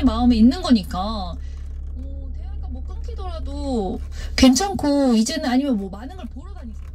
충분히 마음에 있는 거니까 어, 대화가 뭐 끊기더라도 괜찮고 이제는 아니면 뭐 많은 걸 보러 다니세요.